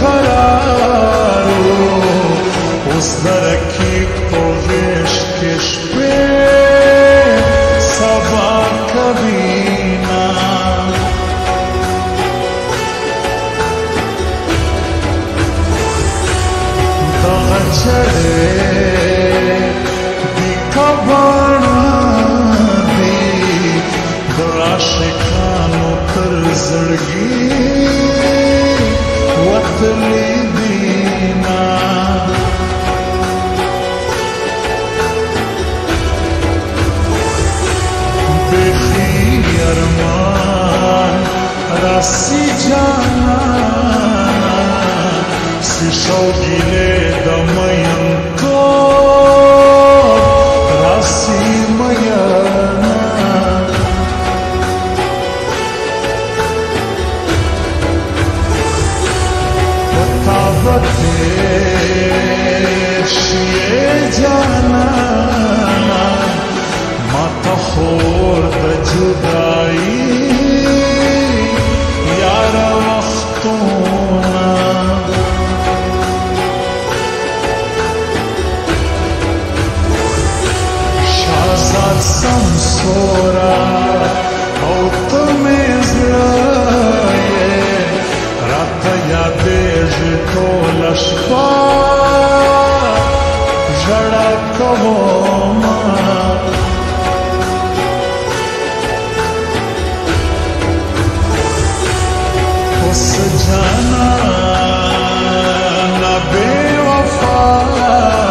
kararı Uzlaraki poveş keşbe sabah kabina Se já se shau da manhã.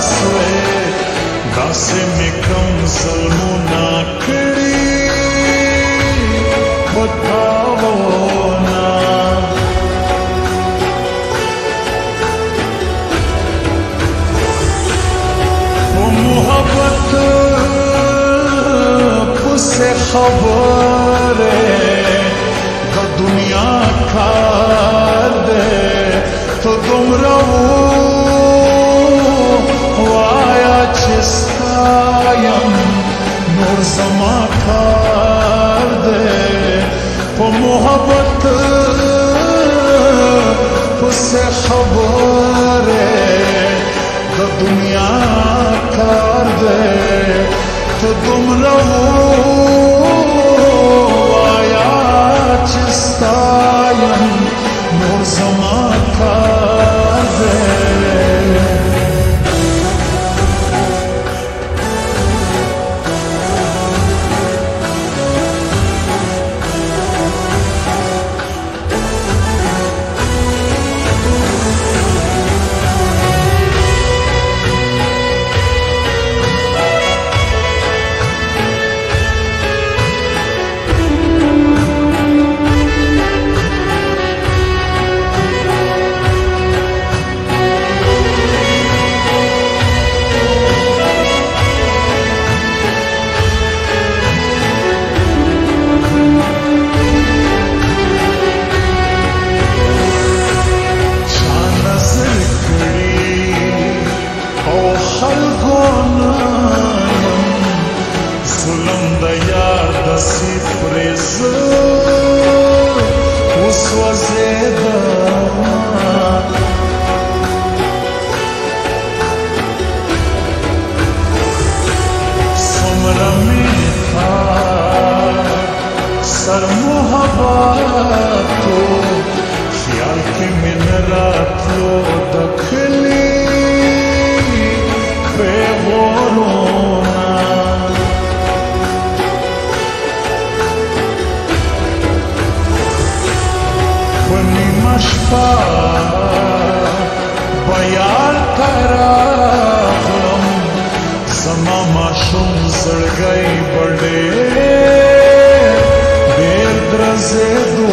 Sweet. قاسم كومزل مناكري بطاونا ومحبت پس خبر دنیا کار دے تو تم رہو سما کھار دے، وہ محبت اس سے خبر تو دنیا کر دے۔ تو تم رہو، آیا چستایا مور سما کر Лондоне. شپا بیان تراغلم زما ماشوم زړګی بړې ډېر درځېدو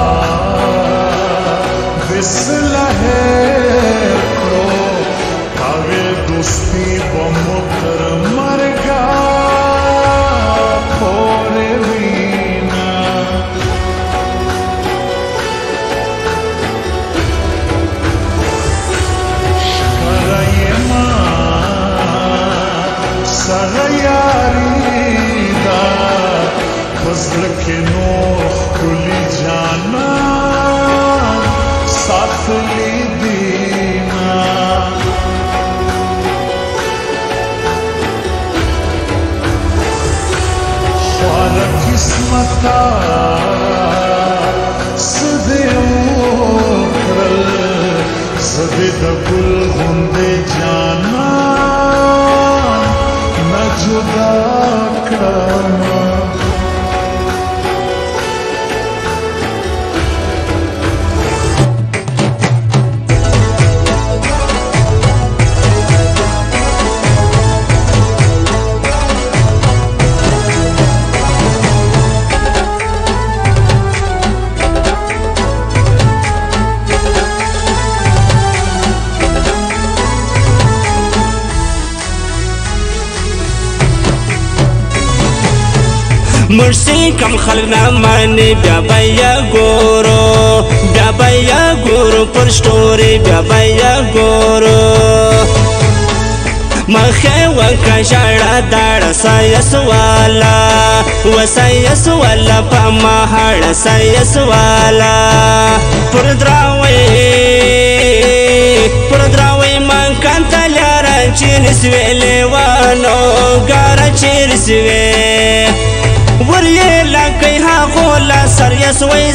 مرسی کم خلق نمانی بیا بیا گورو. بیا بیا گورو پر شتوری بیا بیا گورو. مخه وکا شړه داړه سایس والا وسایس والا په مهړه سایس والا پر دراوي پر دراوي من کانت لاره چین سویلې وانو ګار چیر سوی ګورې لنګې ها خو لا سر یې سوې